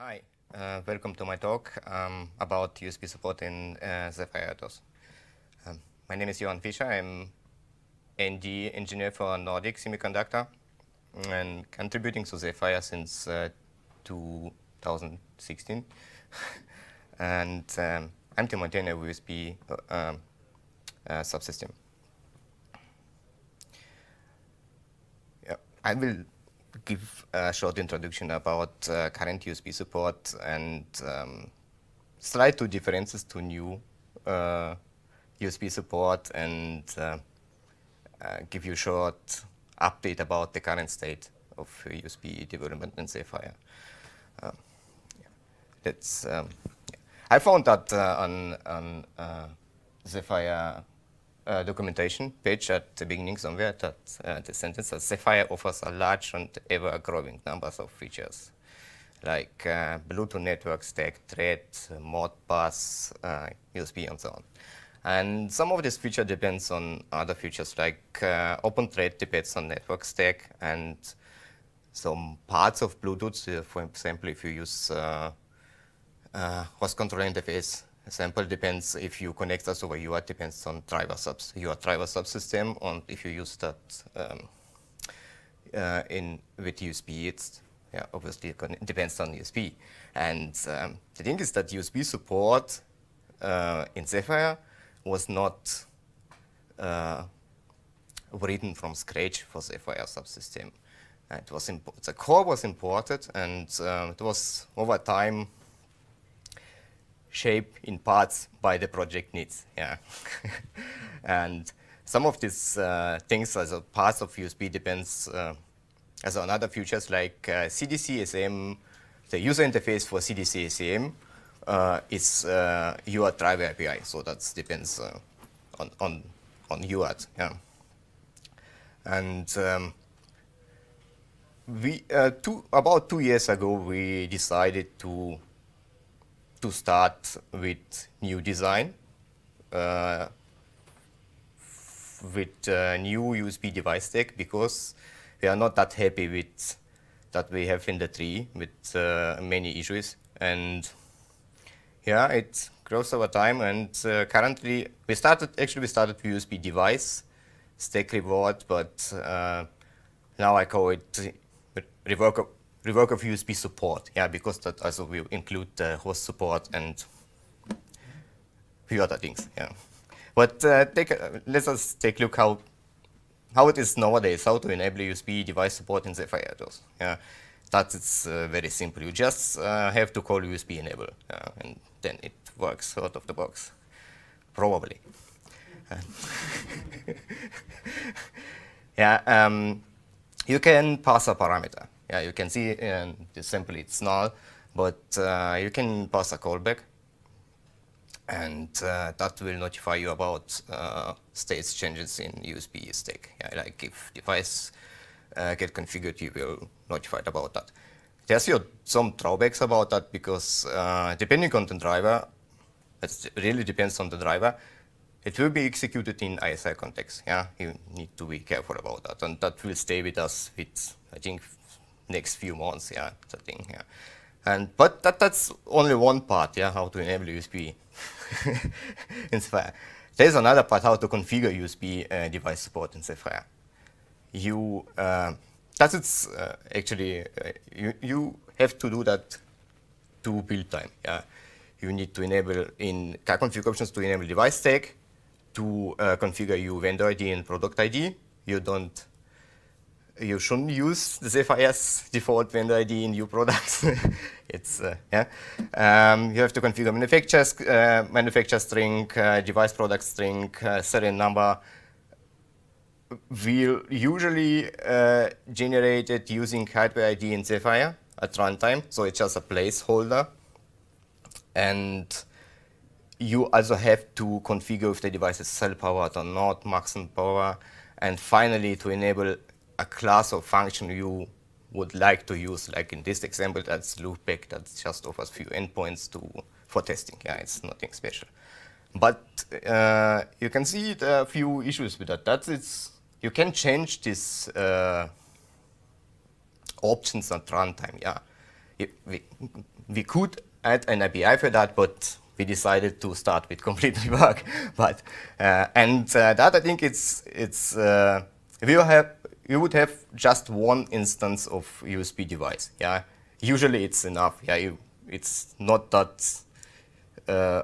Hi, uh, welcome to my talk um, about USB support in uh, Zephyr RTOS. Um, my name is Johann Fischer. I'm an ND engineer for Nordic Semiconductor and contributing to Zephyr since uh, 2016. and um, I'm to maintain a USB uh, um, uh, subsystem. Yeah, I will give a short introduction about uh, current USB support and um, slight two differences to new uh, USB support and uh, uh, give you a short update about the current state of USB development in Zephyr. Um, yeah. Um. I found that uh, on, on uh, Zephyr uh, documentation page at the beginning somewhere that uh, the sentence that Zephyr offers a large and ever-growing numbers of features like uh, Bluetooth network stack, thread, Modbus, USB, and so on. And some of this feature depends on other features like uh, OpenThread depends on network stack and some parts of Bluetooth, uh, for example, if you use uh, host control interface sample depends if you connect us over UART depends on driver subs your driver subsystem and if you use that um, uh, in with USB it's yeah obviously depends on USB and um, the thing is that USB support uh, in Zephyr was not uh, written from scratch for Zephyr subsystem. It was the core was imported and uh, it was over time shaped in parts by the project needs. Yeah, and some of these uh, things as a parts of USB depends uh, as on other features like uh, CDC ACM, the user interface for CDC ACM uh, is uh, UART driver API, so that depends uh, on on on UART. Yeah, and um, we uh, two, about two years ago we decided to to start with new design, uh, with uh, new USB device stack because we are not that happy with that we have in the tree with uh, many issues. And yeah, it grows over time. And uh, currently, we started actually we started with USB device stack reward, but uh, now I call it rework rework of USB support, yeah, because that also will include the host support and few other things, yeah. But uh, take a, let's us take a look how how it is nowadays, how to enable USB device support in Zephyr RTOS. Yeah, that is uh, very simple. You just uh, have to call USB enable, and then it works out of the box, probably. yeah, um, you can pass a parameter. Yeah, you can see in simply it's null, but uh, you can pass a callback, and uh, that will notify you about uh, states changes in USB stack. Yeah, like if device uh, get configured, you will notified about that. There's some drawbacks about that because uh, depending on the driver, it really depends on the driver. It will be executed in ISR context. Yeah, you need to be careful about that, and that will stay with us with I think next few months, yeah, the thing, yeah. And, but that, that's only one part, yeah, how to enable USB in Zephyr. There's another part, how to configure USB uh, device support in Zephyr. You, uh, that's it's uh, actually, uh, you, you have to do that to build time, yeah. You need to enable in config options to enable device stack, to uh, configure your vendor ID and product ID. You don't you shouldn't use the Zephyr's default vendor ID in new products. it's uh, yeah. Um, you have to configure manufacturer uh, manufacturer string, uh, device product string, uh, serial number. Will usually uh, generated using hardware ID in Zephyr at runtime, so it's just a placeholder. And you also have to configure if the device is cell powered or not, maximum power, and finally to enable a class or function you would like to use, like in this example, that's loopback that just offers few endpoints to for testing. Yeah, it's nothing special. But uh, you can see there are a few issues with that. That's it's you can change these uh, options at runtime. Yeah, we, we could add an API for that, but we decided to start with complete debug. but uh, and uh, that I think it's it's uh, we will have you would have just one instance of USB device. Yeah, usually it's enough. Yeah, you, it's not that uh,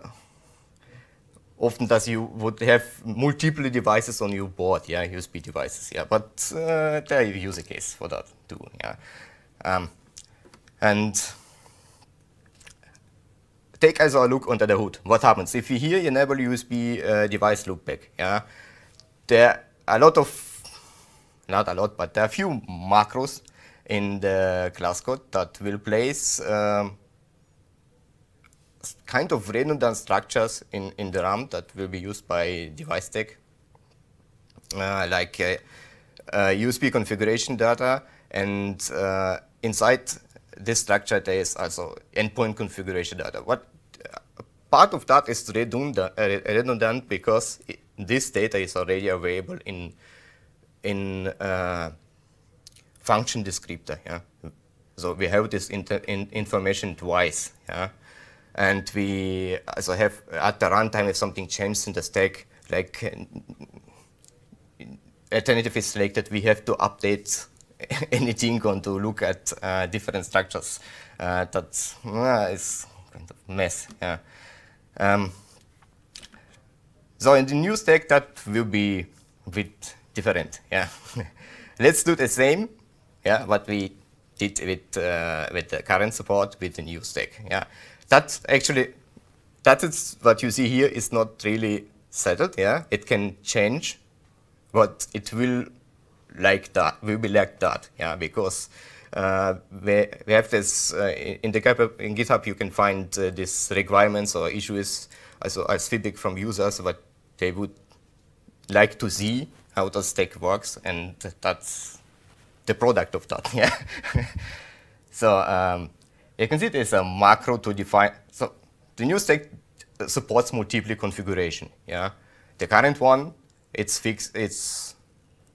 often that you would have multiple devices on your board. Yeah, USB devices. Yeah, but uh, there you use a case for that too. Yeah, um, and take also a look under the hood. What happens if we here enable USB uh, device loopback? Yeah, there are a lot of, not a lot, but there are a few macros in the class code that will place um, kind of redundant structures in, in the RAM that will be used by device tech, uh, like uh, uh, USB configuration data, and uh, inside this structure there is also endpoint configuration data. What part of that is redundant, uh, redundant because it, this data is already available in in uh, function descriptor. Yeah, so we have this in information twice. Yeah, and we also have at the runtime if something changes in the stack, like alternative is selected, we have to update anything on to look at uh, different structures. Uh, that uh, is kind of mess. Yeah. Um, so in the new stack, that will be bit different. Yeah, let's do the same. Yeah, what we did with uh, with the current support with the new stack. Yeah, that actually that is what you see here is not really settled. Yeah, it can change, but it will like that. Will be like that. Yeah, because uh, we, we have this uh, in the GitHub, in GitHub you can find uh, these requirements or issues as feedback from users what they would like to see how the stack works and that's the product of that yeah. So um, you can see there's a macro to define so the new stack supports multiple configuration yeah. The current one it's fixed it's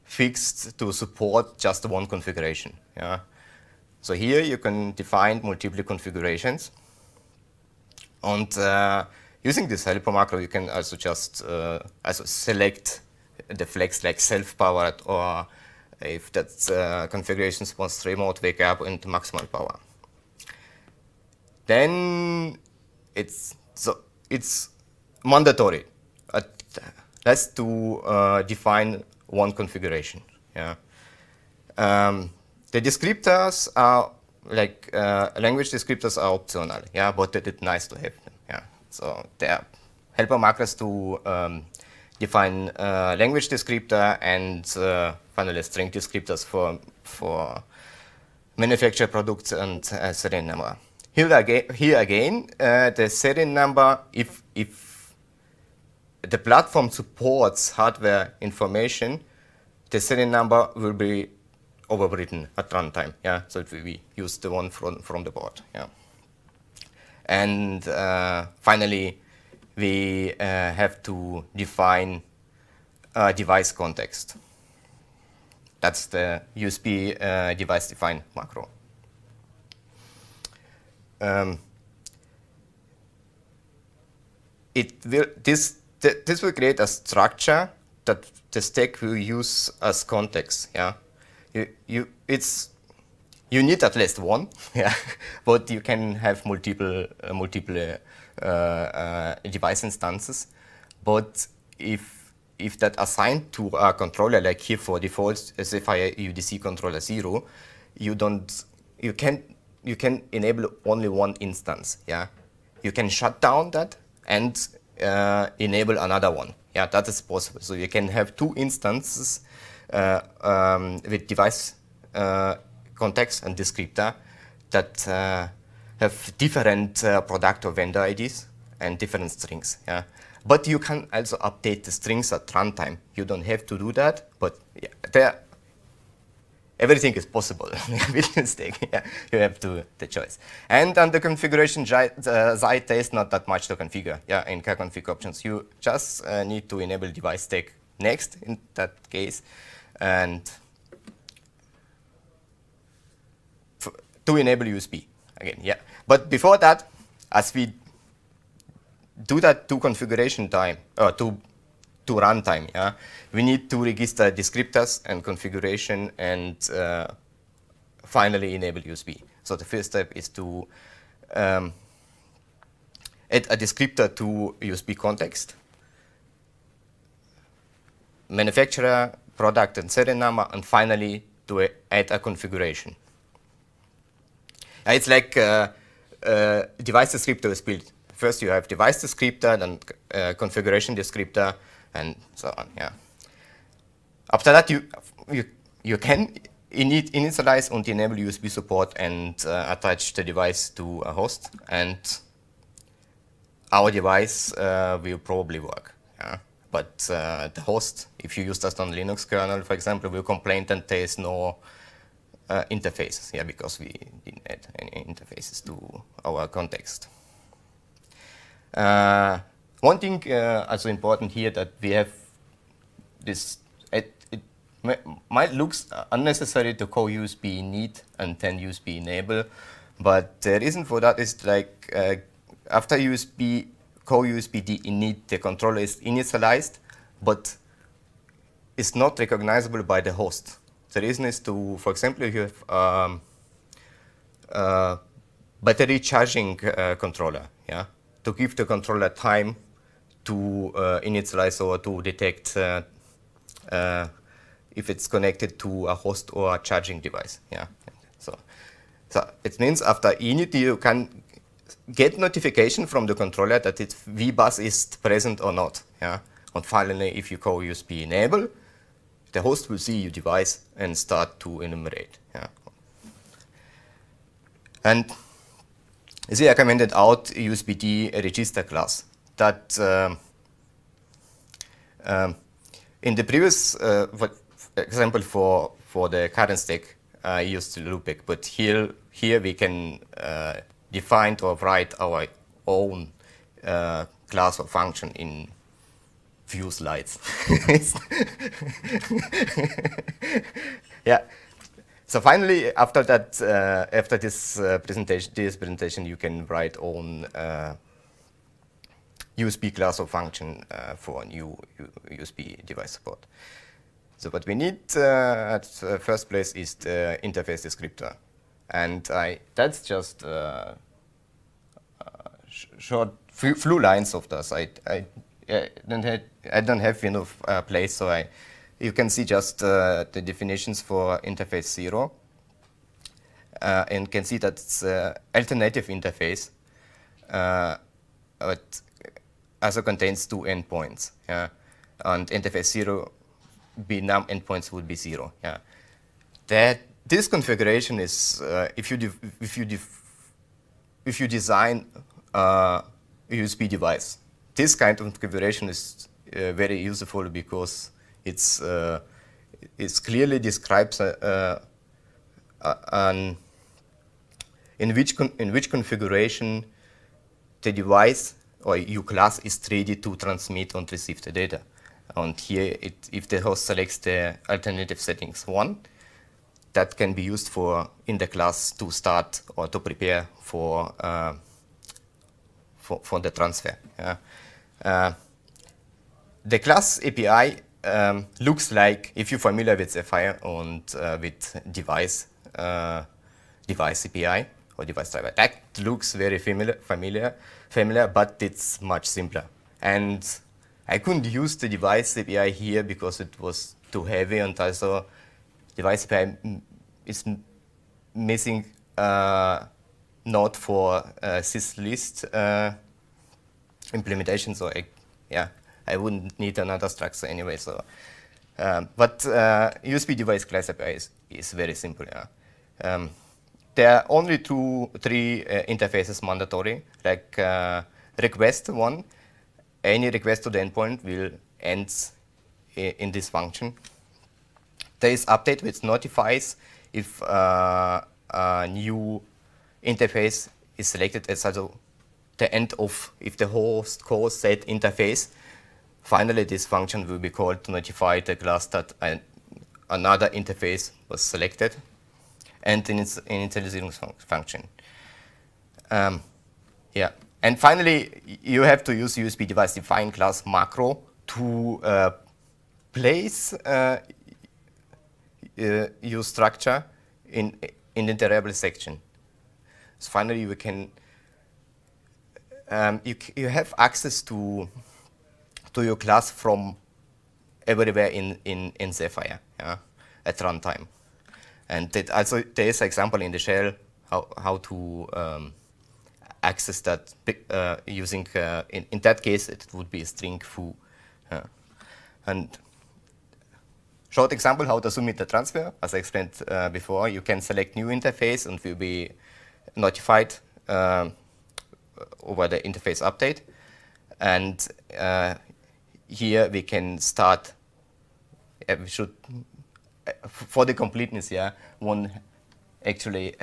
fixed to support just one configuration yeah. So here you can define multiple configurations. And uh, using this helper macro, you can also just uh, also select the flex like self-powered or if that uh, configuration wants remote wake up into maximal power. Then it's so it's mandatory. Uh, that's to uh, define one configuration. Yeah. Um, the descriptors are like uh, language descriptors are optional, yeah, but it's nice to have them, yeah. So there are helper macros to um, define uh, language descriptor and uh, finally string descriptors for for manufactured products and uh, serial number. Here again, here again uh, the serial number, if if the platform supports hardware information, the serial number will be overwritten at runtime. Yeah, so we use the one from from the board. Yeah, and uh, finally, we uh, have to define a device context. That's the USB uh, device define macro. Um, it will this th this will create a structure that the stack will use as context. Yeah you, you it's you need at least one, yeah, but you can have multiple uh, multiple uh, device instances. But if if that assigned to a controller, like here for default Zephyr UDC controller zero, you don't you can you can enable only one instance. Yeah, you can shut down that and uh, enable another one. Yeah, that is possible. So you can have two instances uh, um, with device uh, context and descriptor that uh, have different product or vendor IDs and different strings. Yeah. But you can also update the strings at runtime. You don't have to do that, but yeah, everything is possible with mistake. Yeah, you have to the choice. And on the configuration side, there is not that much to configure. Yeah, in kconfig options, you just uh, need to enable device tag next in that case, and to enable USB again, yeah. but before that, as we do that to configuration time, uh, to to runtime, yeah, we need to register descriptors and configuration and uh, finally enable USB. So the first step is to um, add a descriptor to USB context, manufacturer, product and serial number, and finally to add a configuration. It's like uh, uh, device descriptor is built. First you have device descriptor, then uh, configuration descriptor, and so on. Yeah. After that, you you you can init initialize and enable USB support and uh, attach the device to a host, and our device uh, will probably work. Yeah. But uh, the host, if you use just on Linux kernel, for example, will complain that there is no uh, interfaces, yeah, because we didn't add any interfaces to our context. Uh, one thing uh, also important here that we have this, it, it might look unnecessary to call USB init and then USB enable, but the reason for that is like uh, after USB call USB init, the controller is initialized, but it's not recognizable by the host. The reason is to, for example, if you have um, uh, battery charging uh, controller, yeah, to give the controller time to uh, initialize or to detect uh, uh, if it's connected to a host or a charging device, yeah. So, so it means after init you can get notification from the controller that its VBus is present or not, yeah. And finally, if you call USB enable, the host will see your device and start to enumerate. Yeah. And see, I commented out USBD register class that um, um, in the previous uh, example for, for the current stack, I used loopback, but here, here we can uh, define or write our own uh, class or function in few slides. yeah. So finally, after that, uh, after this uh, presentation, this presentation, you can write on uh, USB class or function uh, for new USB device support. So what we need uh, at first place is the interface descriptor, and I that's just uh, short few lines of this. I, I I don't have, I don't have enough uh, place, so I, you can see just uh, the definitions for interface zero, uh, and can see that it's an alternative interface, uh, but also contains two endpoints. Yeah, and interface zero, be num endpoints would be zero. Yeah, that this configuration is uh, if you if you if you design a USB device this kind of configuration is uh, very useful because it's uh, it clearly describes uh, uh, an in which in which configuration the device or U class is ready to transmit and receive the data. And here, it, if the host selects the alternative settings one, that can be used for in the class to start or to prepare for uh, for, for the transfer. Yeah. The class API um, looks like, if you're familiar with Zephyr and uh, with device, uh, device API or device driver, that looks very familiar, familiar, familiar, but it's much simpler. And I couldn't use the device API here because it was too heavy and also device API is missing uh, node for uh, syslist uh, implementation. So I, yeah, I wouldn't need another structure anyway. So, um, but uh, USB device class API is, is very simple. Yeah. Um, there are only two, three uh, interfaces mandatory, like uh, request one. Any request to the endpoint will end in this function. There is update which notifies if uh, a new interface is selected as also the end of, if the host calls set interface, finally this function will be called to notify the class that an, another interface was selected and in its initializing function. Um, yeah, and finally, you have to use USB device define class macro to uh, place uh, uh, your structure in in the variable section. So finally, we can um, you you have access to to your class from everywhere in in in Zephyr yeah, at runtime, and that also there is an example in the shell how how to um, access that uh, using, uh, in, in that case, it would be a string foo. Uh, and short example how to submit the transfer. As I explained uh, before, you can select new interface and will be notified uh, over the interface update. And uh, here we can start, we should, for the completeness, yeah, one actually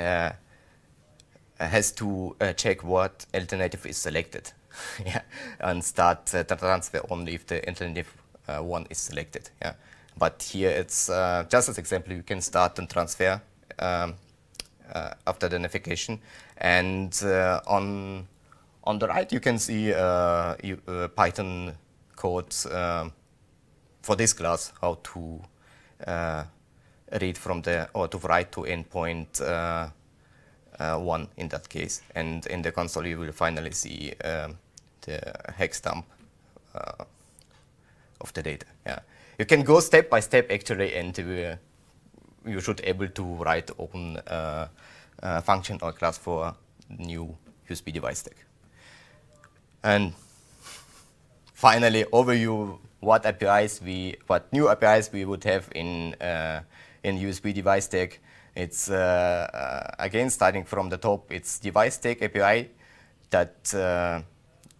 has to uh, check what alternative is selected yeah, and start uh, the transfer only if the alternative uh, one is selected. Yeah. But here it's just as example, you can start and transfer um, after the notification. And on on the right, you can see uh, you, uh, Python code um, for this class, how to uh, read from the, or to write to endpoint uh, 1 in that case. And in the console, you will finally see um, the hex dump uh, of the data. Yeah, You can go step by step actually, and uh, you should able to write open uh, uh, function or class for new USB device stack. And finally, overview what APIs we, what new APIs we would have in uh, in USB device stack. It's, uh, uh, again, starting from the top, it's device stack API that uh,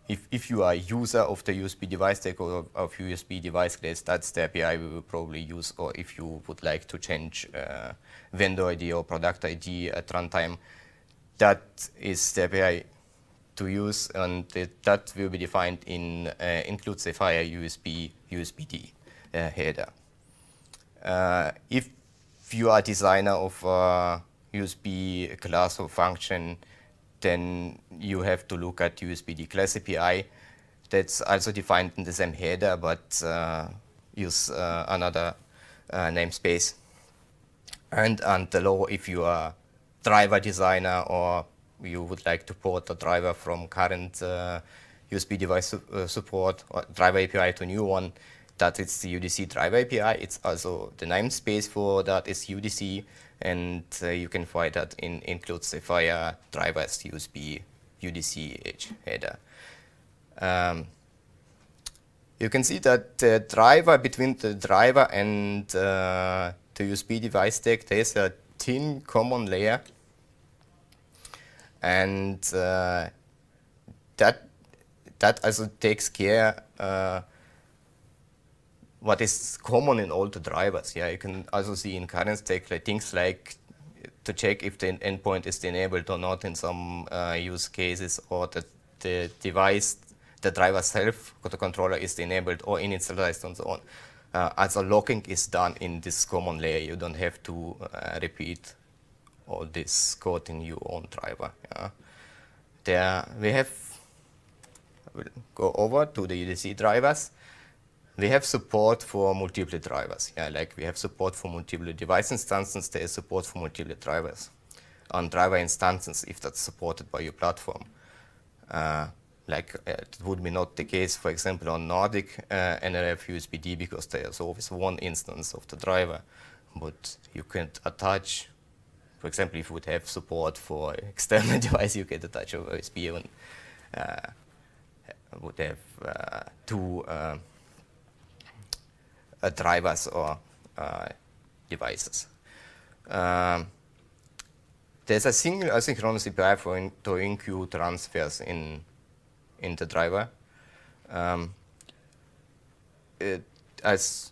if, if you are a user of the USB device stack or of USB device class, that's the API we will probably use, or if you would like to change uh, vendor ID or product ID at runtime, that is the API to use, and that will be defined in uh, include Zephyr USB USBD uh, header. Uh, if if you are designer of a USB class or function, then you have to look at USBD class API. That's also defined in the same header, but uh, use uh, another uh, namespace. And, and the law, if you are driver designer or you would like to port a driver from current USB uh, device su uh, support or driver API to new one, that it's the UDC driver API. It's also the namespace for that is UDC, and uh, you can find that in include Zephyr drivers USB UDC edge header. Um, you can see that the driver between the driver and uh, the USB device stack, there's a thin common layer, and uh, that that also takes care uh, what is common in all the drivers. Yeah, you can also see in current stack like things like to check if the endpoint is enabled or not in some uh, use cases, or that the device, the driver self, the controller is enabled or initialized and so on. Uh, also logging is done in this common layer. You don't have to uh, repeat all this code in your own driver. Yeah. There we have, we'll go over to the UDC drivers we have support for multiple drivers. Yeah, like we have support for multiple device instances, there is support for multiple drivers. On driver instances, if that's supported by your platform. Uh, like uh, it would be not the case, for example, on Nordic uh, NRF USBD because there's always one instance of the driver. But you can attach, for example, if you would have support for external device, you can attach over USB and uh, would have uh, two uh, uh, drivers or uh, devices. Um, there's a single asynchronous API for in, to enqueue transfers in in the driver. Um, it, as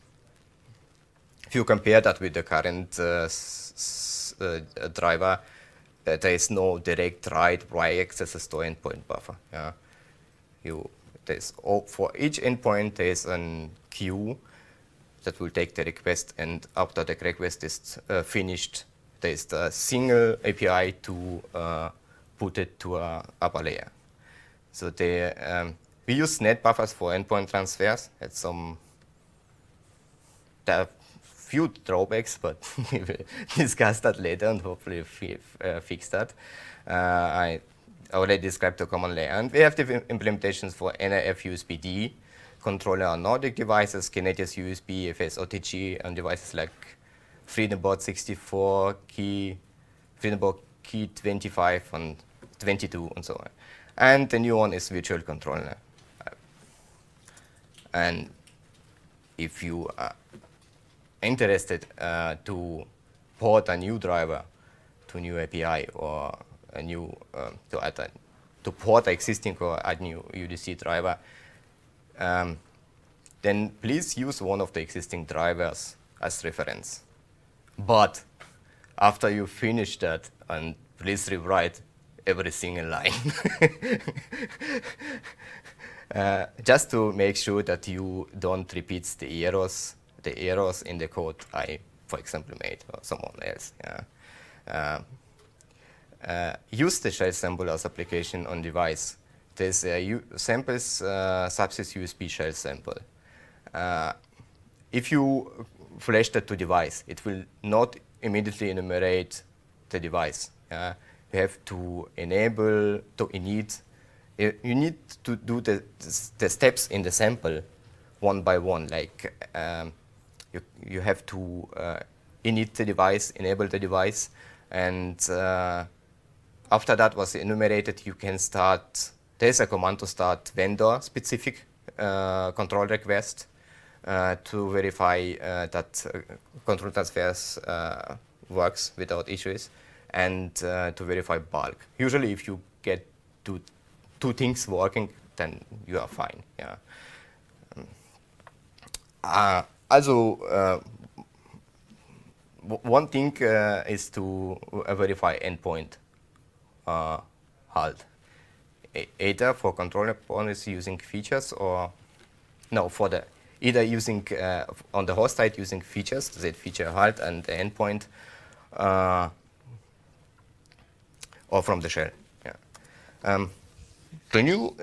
if you compare that with the current uh, driver, uh, there is no direct write y access to endpoint buffer. Yeah, you there's for each endpoint there's an queue that will take the request, and after the request is uh, finished, there is the single API to uh, put it to a upper layer. So they, um, we use net buffers for endpoint transfers. at some there few drawbacks, but we will discuss that later and hopefully uh, fix that. Uh, I already described the common layer. And we have the implementations for NRF USB-D, controller on Nordic devices, Kinetis USB, FS OTG, and devices like FreedomBoard 64, Key, FreedomBoard Key 25, and 22, and so on. And the new one is virtual controller. And if you interested uh, to port a new driver to new API or a new um, to add a, to port existing or add new UDC driver, um, then please use one of the existing drivers as reference. But after you finish that, and please rewrite every single line. uh, just to make sure that you don't repeat the errors, the errors in the code I, for example, made or someone else. Yeah. Uh, uh, use the shell sample as application on device. There's a samples uh, USB shell sample. Uh, if you flash that to device, it will not immediately enumerate the device. You have to enable, to init. You need to do the, the steps in the sample one by one. Like um, you, you have to uh, init the device, enable the device, and uh, after that was enumerated, you can start, there's a command to start vendor-specific uh, control request uh, to verify uh, that uh, control transfers works without issues and to verify bulk. Usually if you get two, two things working, then you are fine. Yeah. Also, one thing is to verify endpoint uh, halt. either for control endpoints using features or no for the either using uh, on the host side using features, that feature halt and the endpoint, uh, or from the shell. Yeah. Um, the new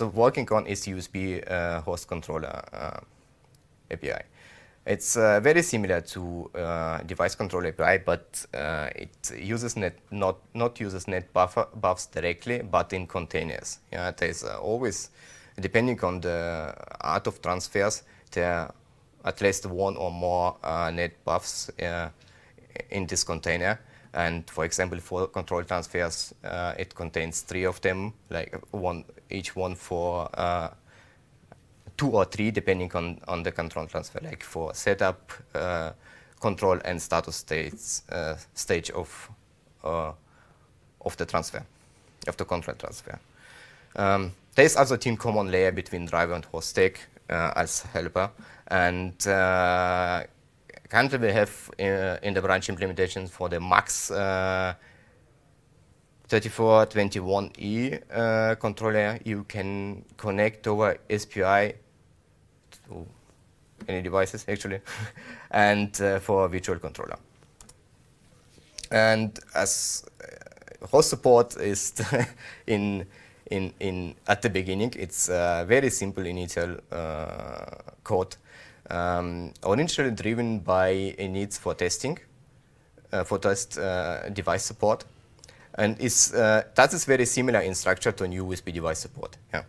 of working on is USB uh, host controller uh, API. It's uh, very similar to uh, device control API, but uh, it uses net not not uses net buffer buffs directly, but in containers. Yeah, there's uh, always, depending on the art of transfers, there are at least one or more net buffs in this container. And for example, for control transfers, it contains three of them, like one each one for two or three, depending on, on the control transfer, like for setup, uh, control, and status states, uh, stage of, uh, of the transfer, of the control transfer. Um, there is also a team common layer between driver and host stack uh, as helper. And uh, currently we have uh, in the branch implementation for the max 3421E uh, controller, you can connect over SPI to any devices actually, and uh, for virtual controller. And as uh, host support is in in in at the beginning, it's a very simple initial uh, code, um, initially driven by needs for testing, uh, for test uh, device support, and is uh, that is very similar in structure to new USB device support. Yeah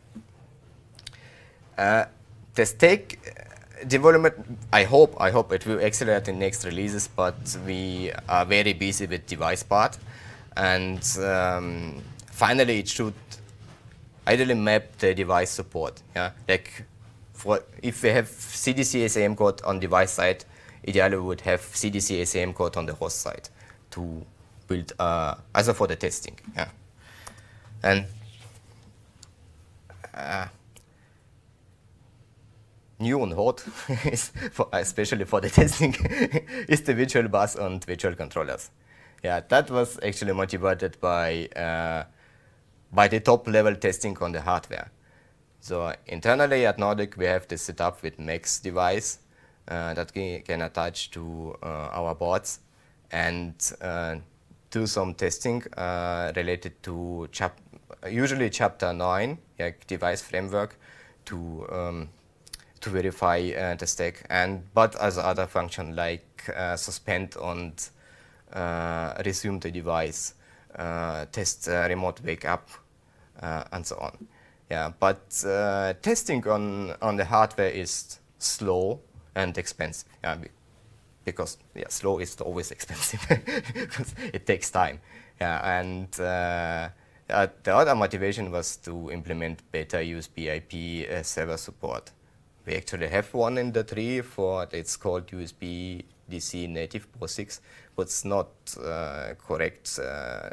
the stack development, I hope, I hope it will accelerate in next releases, but we are very busy with device part. And um, finally, it should ideally map the device support. Yeah, like for if we have CDC ACM code on device side, ideally we would have CDC ACM code on the host side to build, uh, also for the testing. Yeah, and uh, new and hot, for, especially for the testing, is the virtual bus and virtual controllers. Yeah, that was actually motivated by uh, by the top level testing on the hardware. So internally at Nordic, we have this setup with Max device uh, that can attach to uh, our boards, and uh, do some testing uh, related to chap usually chapter 9, like device framework, to um, to verify uh, the stack, and but as other function like uh, suspend and resume the device, test remote wake up, and so on. Yeah, but testing on on the hardware is slow and expensive. Yeah, because yeah, slow is always expensive because it takes time. Yeah, and uh, uh, the other motivation was to implement better USB IP uh, server support. We actually have one in the tree for it's called USB DC native POSIX, but it's not uh, correct uh,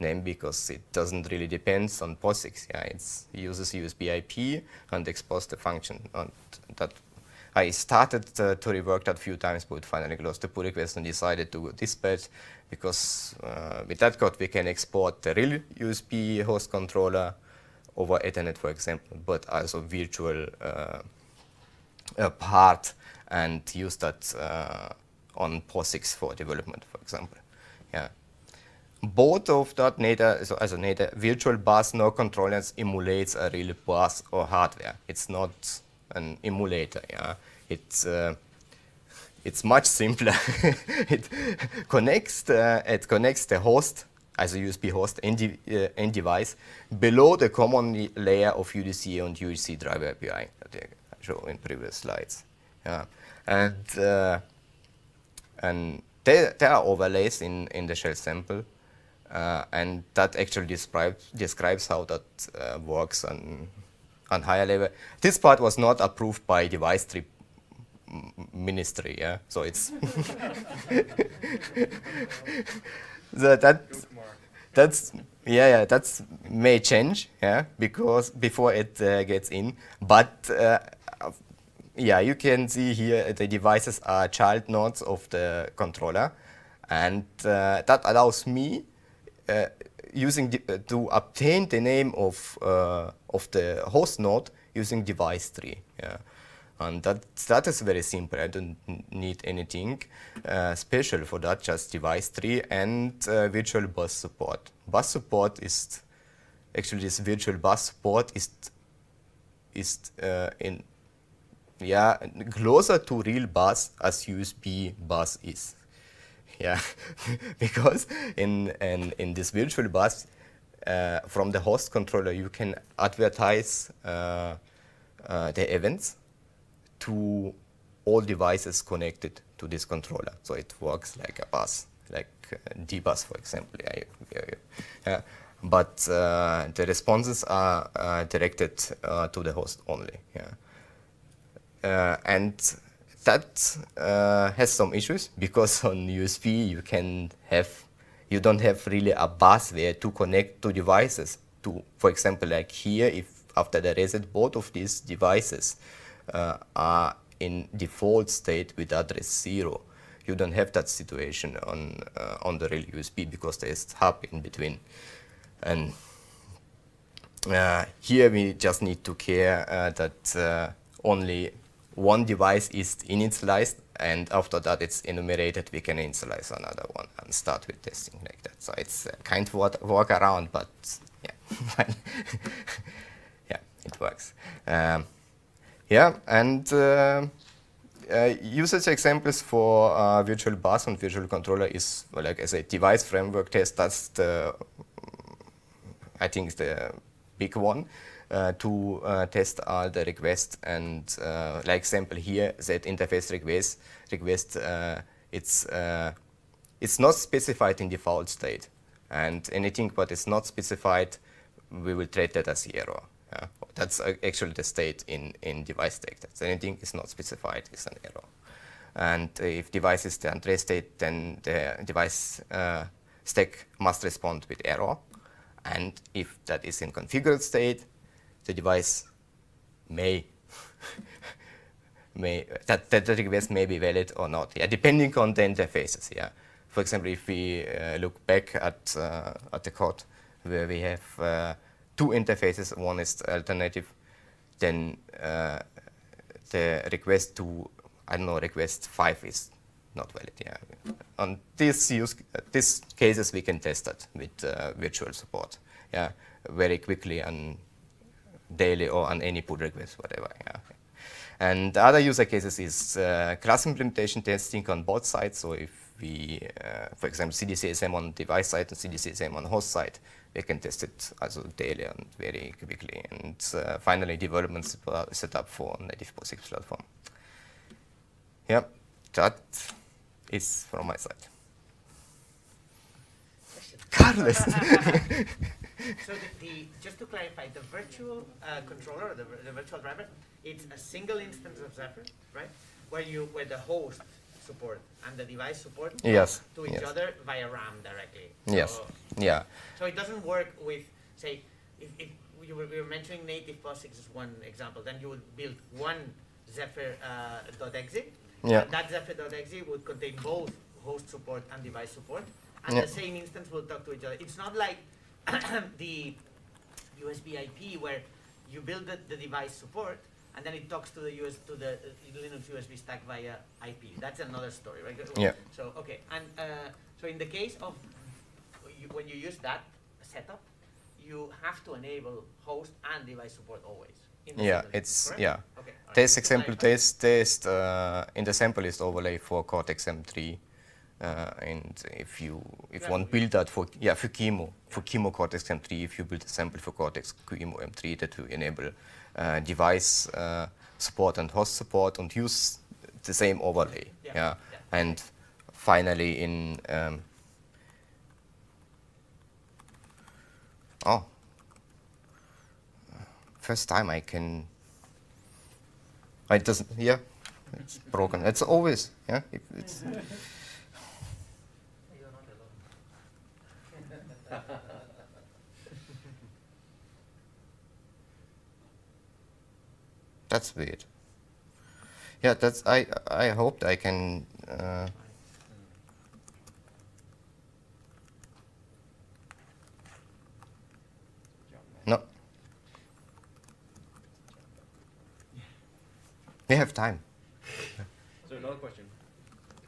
name because it doesn't really depend on POSIX. Yeah, it uses USB IP and exposes the function. That I started uh, to rework that few times, but finally closed the pull request and decided to go this patch because uh, with that code we can export the real USB host controller over Ethernet, for example, but also virtual uh, part and use that uh, on POSIX for development, for example. Yeah. Both of that NATA, so as a virtual bus, no controllers emulates a real bus or hardware. It's not an emulator. Yeah, it's uh, it's much simpler. it connects the, it connects the host as a USB host and, uh, device below the common layer of UDC and UDC driver API that I showed in previous slides. Yeah, and uh, and there, there are overlays in in the shell sample. Uh, and that actually describes describes how that uh, works on on higher level. This part was not approved by device tree ministry, yeah. So it's the, that that's yeah yeah that's may change yeah because before it uh, gets in, but uh, yeah you can see here the devices are child nodes of the controller, and uh, that allows me uh, using uh, to obtain the name of uh, of the host node using device tree. Yeah. And that, that is very simple. I don't need anything uh, special for that, just device tree and virtual bus support. Bus support is, actually this virtual bus support is, is in, yeah, closer to real bus as USB bus is. Yeah, because in, in, in this virtual bus, uh, from the host controller, you can advertise uh, uh, the events to all devices connected to this controller. So it works like a bus, like dbus, for example. Yeah. But uh, the responses are uh, directed uh, to the host only. Yeah. Uh, and that uh, has some issues because on USB you can have, you don't have really a bus there to connect two devices. To, for example, like here, if after the reset both of these devices uh, are in default state with address zero. You don't have that situation on uh, on the real USB because there's hub in between. And uh, here we just need to care uh, that uh, only one device is initialized and after that it's enumerated, we can initialize another one and start with testing like that. So it's a kind of work around, but yeah, yeah, it works. Um, yeah, and uh, uh, usage examples for uh, virtual bus and virtual controller is, like I say, device framework test. That's the, I think, the big one to uh, test all the requests. And uh, like example here, that interface request, request it's it's not specified in default state, and anything what is not specified, we will treat that as error. Yeah, that's actually the state in, in device. That's anything is not specified is an error. And if device is the Andre state, then the device uh, stack must respond with error. And if that is in configured state, the device may may that, that the request may be valid or not. Yeah, depending on the interfaces. Yeah. For example, if we uh, look back at uh, at the code where we have uh, two interfaces. One is alternative. Then uh, the request to, I don't know, request 5 is not valid. Yeah. On these use these cases, we can test that with uh, virtual support. Yeah, very quickly on daily or on any pull request, whatever. Yeah. And other user cases is uh, class implementation testing on both sides. So if we, uh, for example, CDC ACM on device side and CDC ACM on host side, we can test it also daily and very quickly. And uh, finally, development set up for native POSIX platform. Yeah, that is from my side. Carlos. so the, the, just to clarify, the virtual uh, controller, the, the virtual driver, it's a single instance of Zephyr, right? Where you where the host support and the device support yes. to each yes. other via RAM directly. Yes. yeah. So it doesn't work with say if, if you were, we were mentioning native POSIX as one example, then you would build one Zephyr.exe. Uh, yeah. And that Zephyr.exe would contain both host support and device support. And yeah. the same instance will talk to each other. It's not like the USB IP where you build the, the, device support and then it talks to the US to the uh, Linux USB stack via IP. That's another story, right? Yeah. So okay, and uh, so in the case of you, when you use that setup, you have to enable host and device support always. Yeah, it's correct? yeah. Okay. Test example test test uh, in the sample list overlay for Cortex M3 uh, and if you if yeah. one build that for yeah for QEMU for QEMU Cortex M3 if you build a sample for Cortex QEMU M3 that will enable uh, device uh, support and host support and use the same overlay yeah, yeah. yeah. and finally in um, oh first time I can it doesn't yeah it's broken it's always yeah it, it's That's weird. Yeah, that's I I hoped I can uh, No. We have time. So another question.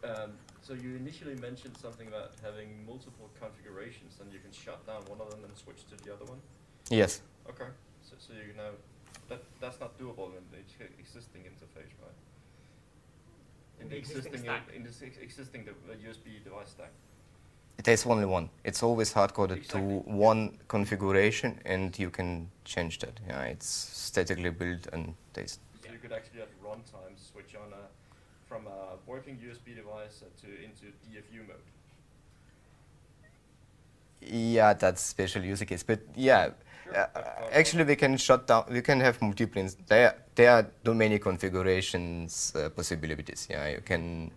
Um, so you initially mentioned something about having multiple configurations and you can shut down one of them and switch to the other one? Yes. Okay. So, so you now that that's not doable in the existing interface, right? In the, the existing, existing in the existing the, USB device stack. There's only one. It's always hard coded exactly. to one configuration, and you can change that. Yeah, it's statically built, and there's. So you could actually at runtime switch on a from a working USB device to into DFU mode. Yeah, that's special use case, but yeah. Actually, we can shut down. We can have multiple. There, there are too many configurations uh, possibilities. Yeah, you can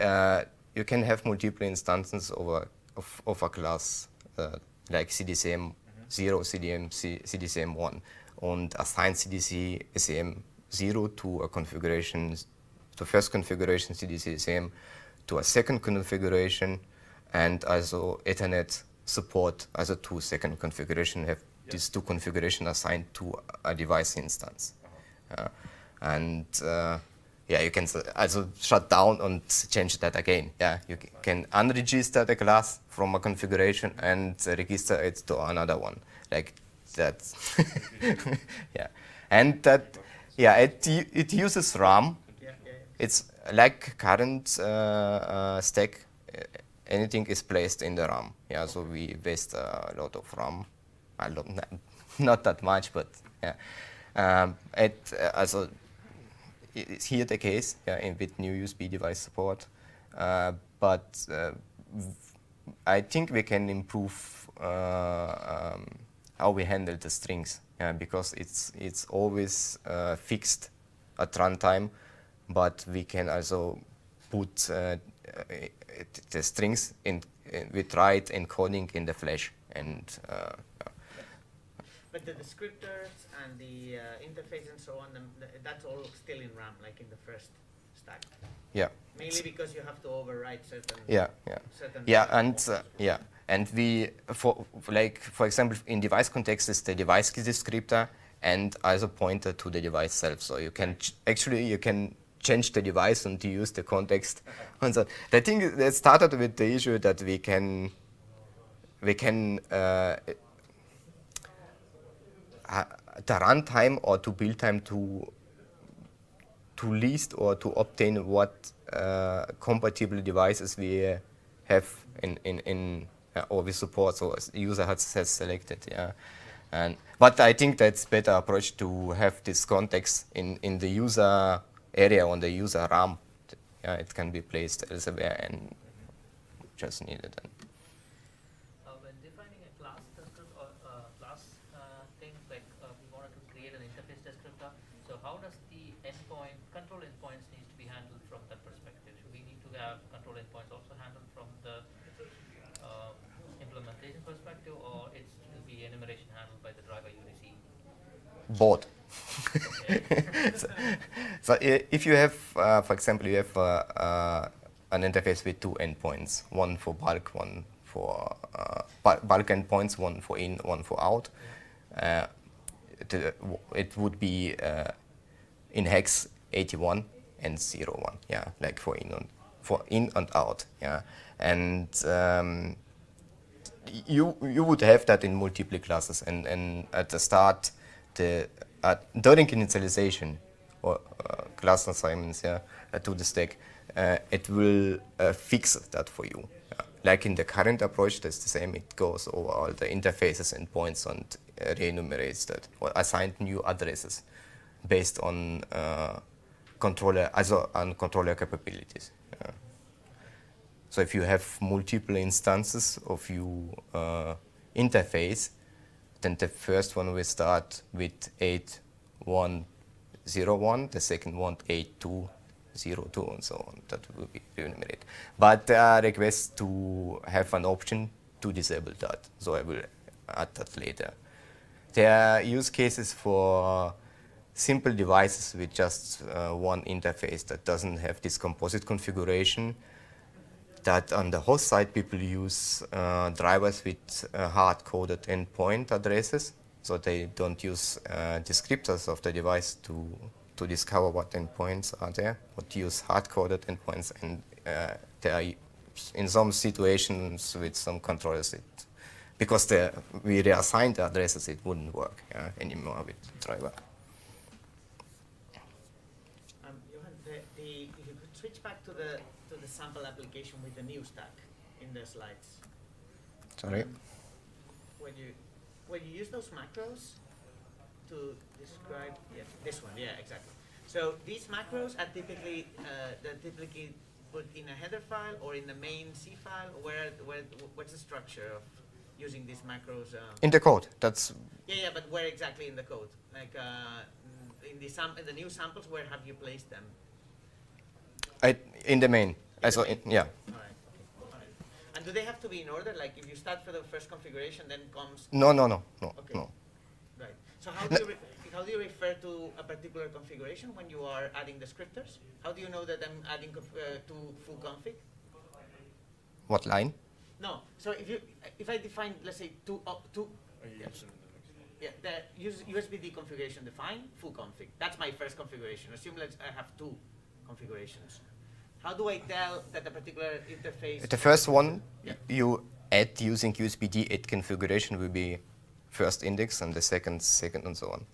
uh, you can have multiple instances over of, of a class uh, like CDC ACM mm -hmm. zero, CDM, C, CDCM one, and assign CDC ACM zero to a configuration, to first configuration CDC ACM, to a second configuration, and also Ethernet support as a two second configuration have these two configurations assigned to a device instance. Uh, and uh, yeah, you can also shut down and change that again. Yeah, you can unregister the class from a configuration and register it to another one. Like that. yeah, and that, yeah, it, it uses RAM. It's like current uh, uh, stack. Anything is placed in the RAM. Yeah, so we waste a lot of RAM I love not, not that much, but yeah. Um, it, uh, also, it's here the case yeah, in, with new USB device support, uh, but uh, I think we can improve uh, um, how we handle the strings yeah, because it's it's always uh, fixed at runtime, but we can also put uh, the strings in, in with right encoding in the flash and but the descriptors and the uh, interface and so on, that's all still in RAM, like in the first stack. Yeah. Mainly because you have to overwrite certain. Yeah, yeah. Certain yeah, and uh, yeah, and we for like for example in device context is the device descriptor and also pointer to the device self. So you can actually you can change the device and to use the context. and so the thing that started with the issue that we can we can uh, uh, the runtime or to build time to to list or to obtain what uh, compatible devices we have in in, in uh, or we support. So user has, has selected. Yeah. And, but I think that's better approach to have this context in, in the user area on the user RAM. Yeah, it can be placed elsewhere and just needed. And uh, when defining a class descriptor or uh, class uh, thing, like uh, we wanted to create an interface descriptor, so how does the endpoint, control endpoints needs to be handled from that perspective? Should we need to have control endpoints also handled from the uh, implementation perspective, or it will be enumeration handled by the driver UDC? Both. so, so, if you have, uh, for example, you have uh, uh, an interface with two endpoints, one for bulk, one for uh, bulk endpoints, one for in, one for out. Uh, it, would be in hex 81 and 01, yeah, like for in and for in and out, yeah, and um, you you would have that in multiple classes, and and at the start the uh, during initialization or uh, class assignments yeah, uh, to the stack, uh, it will uh, fix that for you. Like in the current approach, that's the same. It goes over all the interfaces and points and uh, re-enumerates that or assign new addresses based on controller, also on controller capabilities. So if you have multiple instances of your interface, then the first one will start with 8101, the second one 8202, and so on. That will be enumerated. But there are requests to have an option to disable that, so I will add that later. There are use cases for simple devices with just uh, one interface that doesn't have this composite configuration that on the host side people use uh, drivers with uh, hard-coded endpoint addresses, so they don't use uh, descriptors of the device to to discover what endpoints are there, but use hard-coded endpoints, and uh, there are in some situations with some controllers it because the, we reassigned the addresses, it wouldn't work anymore with driver. Um, Johann, the, the, if you could switch back to the sample application with the new stack in the slides. Sorry? When you, when you use those macros to describe, yeah, this one, yeah, exactly. So these macros are typically, uh, they're typically put in a header file or in the main C file? Where, where, what's the structure of using these macros? Uh? In the code. That's. Yeah, yeah, but where exactly in the code? Like uh, in the in the new samples, where have you placed them? I, in the main. I saw it, yeah. And do they have to be in order? Like if you start for the first configuration, then comes. No, no, no, no, okay. no. Right. So how do you how do you refer to a particular configuration when you are adding descriptors? How do you know that I'm adding uh, to full config? What line? No. So if you if I define let's say two uh, two. Yes. Yeah, the USBD configuration define full config. That's my first configuration. Assume let's I have two configurations. How do I tell that a particular interface? The first one yeah. you add using USBD 8 configuration will be first index and the second second and so on.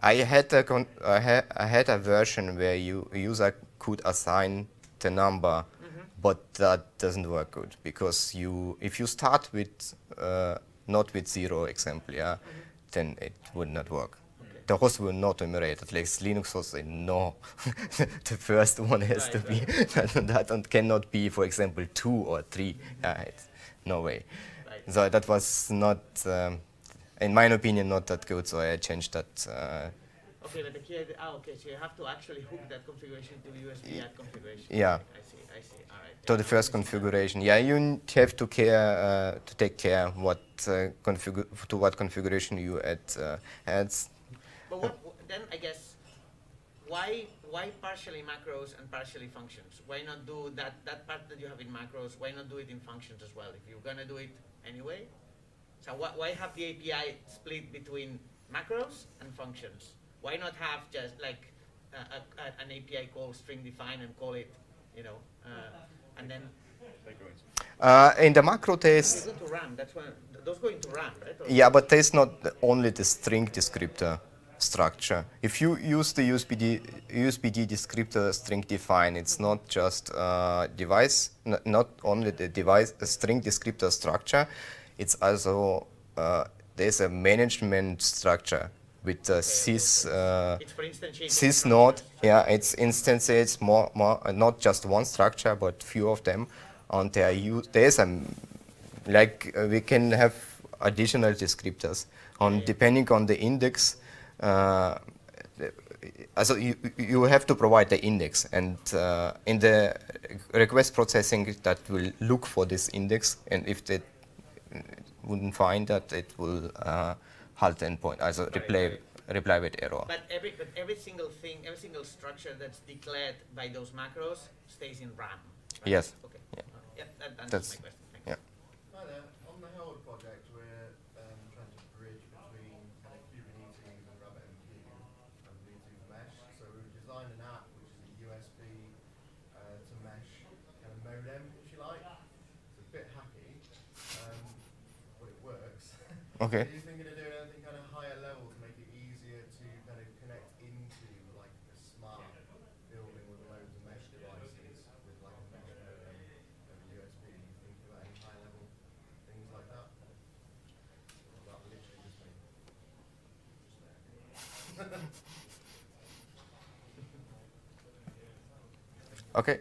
I had a I, ha I had a version where you user could assign the number, mm -hmm. but that doesn't work good because you if you start with uh, not with zero example, yeah, mm -hmm. then it would not work the host will not enumerate. At least Linux host say no. the first one has right, to right. be that, cannot be, for example, two or three. It's no way. Right. So that was not, um, in my opinion, not that good. So I changed that. Uh, okay, but the key ah, okay, so you have to actually hook that configuration to USB add configuration. Yeah. I see, I see, all right. To the first configuration. Yeah, you have to care, uh, to take care what uh, to what configuration you add. Uh, adds but what, then I guess, why why partially macros and partially functions? Why not do that, that part that you have in macros, why not do it in functions as well? If you're going to do it anyway? So wh why have the API split between macros and functions? Why not have just like a, a, an API call string define and call it, you know, uh, and then. Uh, in the macro test. They go to RAM. Those go into RAM, right? Or yeah, but there's not only the string descriptor structure. If you use the USBD, USBD descriptor string define, it's not just uh, device, not only the device string descriptor structure, it's also uh, there's a management structure with uh, sys uh, sys node. Yeah, it's instances more more uh, not just one structure but few of them, and there use there's a like uh, we can have additional descriptors on depending on the index. Uh, also you, you have to provide the index and uh, in the request processing that will look for this index and if they wouldn't find that it will uh, halt the endpoint, also reply, reply with error. But every, but every single thing, every single structure that's declared by those macros stays in RAM. Right? Yes. Okay. Yeah. Uh, yeah that that's my question. Okay. Are you thinking of doing anything kind of higher level to make it easier to kind of connect into like a smart building with loads of mesh devices with like a mesh modem over USB? Are you thinking about any high level things like that? Or that literally just me? okay.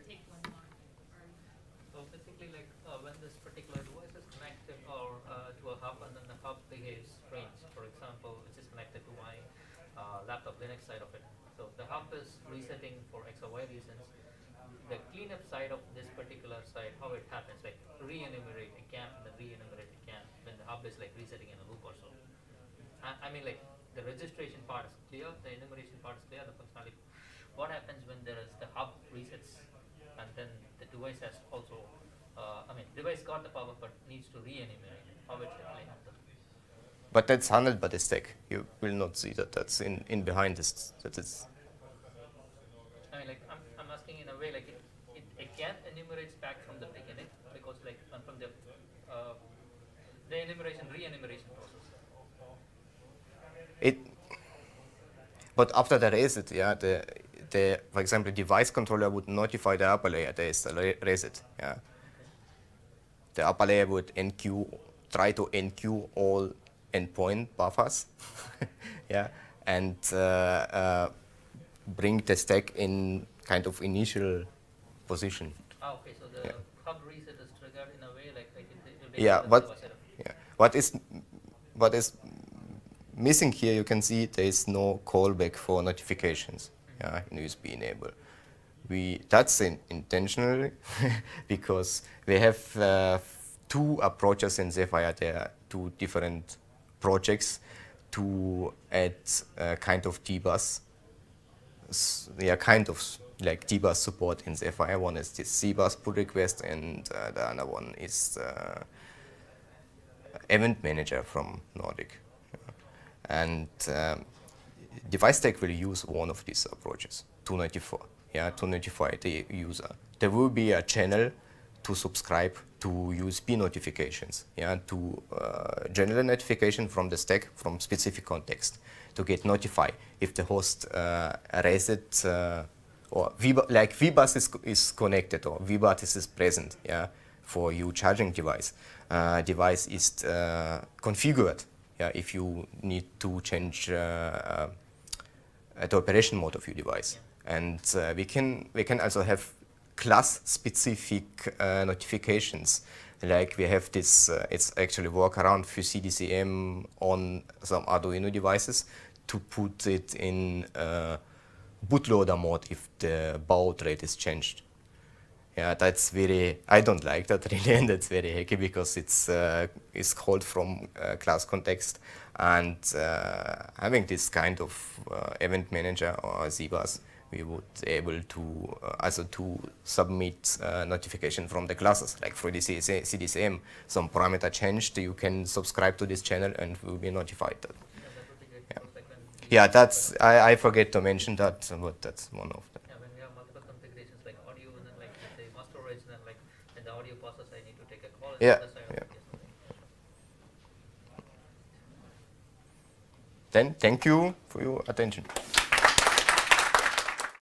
Linux side of it. So the hub is resetting for X or Y reasons. The cleanup side of this particular side, how it happens, like re-enumerate a camp and then re-enumerate a camp when the hub is like resetting in a loop or so. I, I mean like the registration part is clear, the enumeration part is clear, the functionality. What happens when there is the hub resets and then the device has also, uh, I mean device got the power but needs to re-enumerate how it like but that's handled by the stack. You will not see that that's in, in behind this. That is. I mean, like, I'm, I'm asking in a way, like, it, it, it can enumerate back from the beginning because, like, from the uh, the enumeration, re-enumeration process. It. But after the reset, yeah, the the for example, device controller would notify the upper layer there is a reset. Yeah. The upper layer would enqueue, try to enqueue all endpoint buffers, yeah, and uh, uh, bring the stack in kind of initial position. Ah, okay, so the yeah. hub reset is triggered in a way like, like yeah, but yeah, what is what is missing here? You can see there is no callback for notifications. Mm -hmm. Yeah, in USB enable. We that's in, intentionally because we have uh, two approaches in Zephyr. There are two different projects to add a kind of dbus, yeah, kind of like dbus support in Zephyr. One is this ZBus pull request, and uh, the other one is uh, event manager from Nordic. And um, device stack will use one of these approaches, 294, yeah, to notify the user. There will be a channel to subscribe to USB notifications, yeah, to uh, general notification from the stack from specific context to get notified if the host uh, reset uh, or VB like VBus is, is connected or VBus is present, yeah, for your charging device. Uh, device is uh, configured, yeah, if you need to change uh, uh, the operation mode of your device. And we can we can also have class-specific uh, notifications. Like we have this, uh, it's actually workaround for CDC ACM on some Arduino devices to put it in uh, bootloader mode if the baud rate is changed. Yeah, that's very, I don't like that really, and that's very hacky because it's, uh, it's called from uh, class context. And uh, having this kind of event manager or ZBus we would able to uh, also to submit uh, notification from the classes like for the CDC ACM some parameter changed you can subscribe to this channel and will be notified that. Yeah, Yeah, that's I, I forget to mention that, but that's one of them. Yeah, when we have multiple configurations like audio and then like say mass storage and then like in the audio process I need to take a call. Yeah, the yeah. of it is something. Then thank you for your attention.